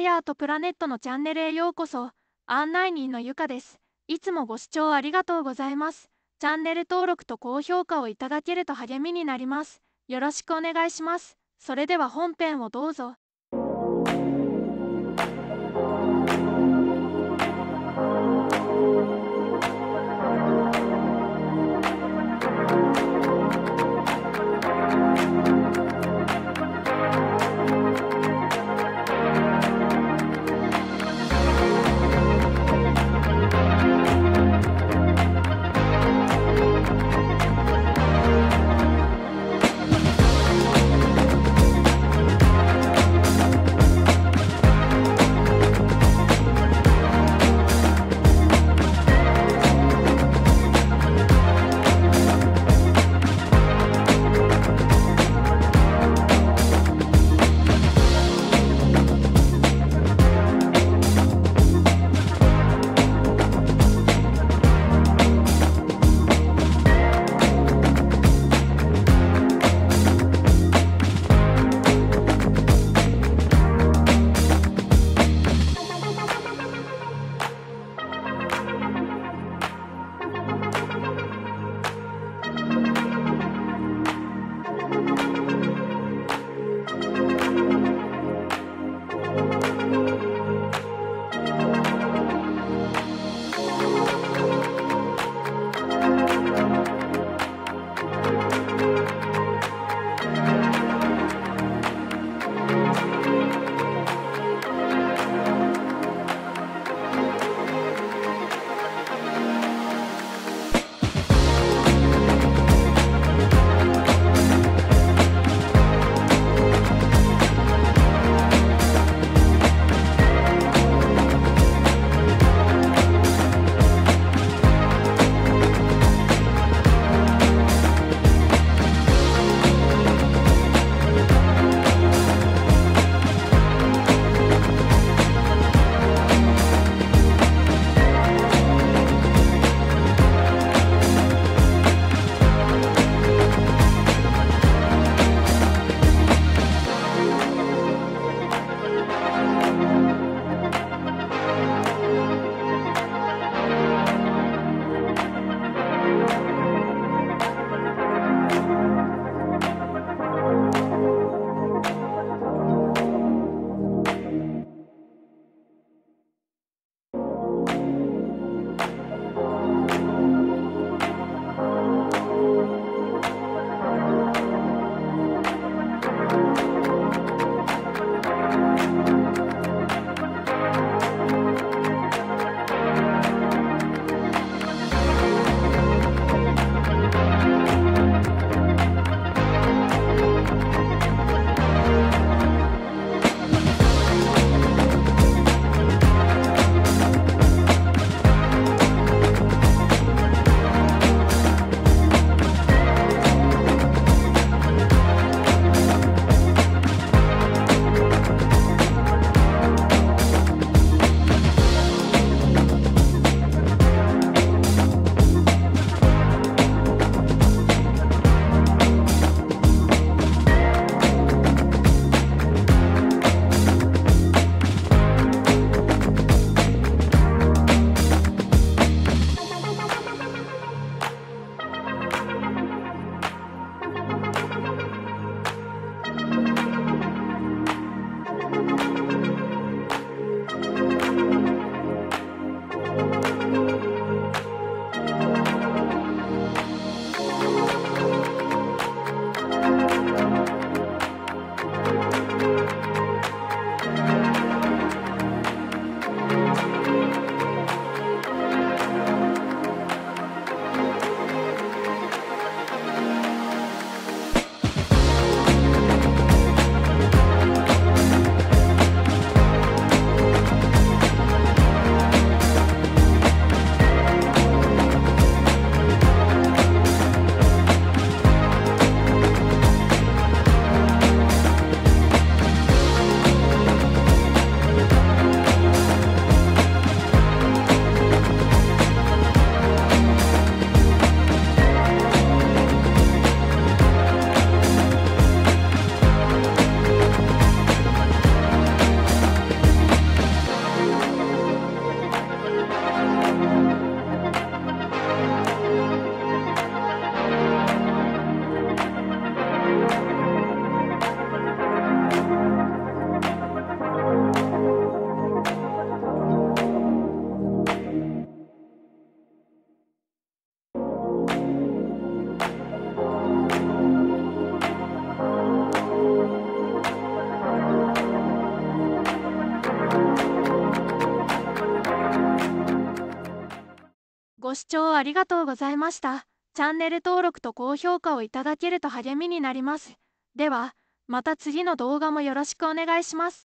イヤーとプラネットのチャンネルへようこそ。案内人のゆかです。いつもご視聴ありがとうございます。チャンネル登録と高評価をいただけると励みになります。よろしくお願いします。それでは本編をどうぞ。ご視聴ありがとうございました。チャンネル登録と高評価をいただけると励みになります。では、また次の動画もよろしくお願いします。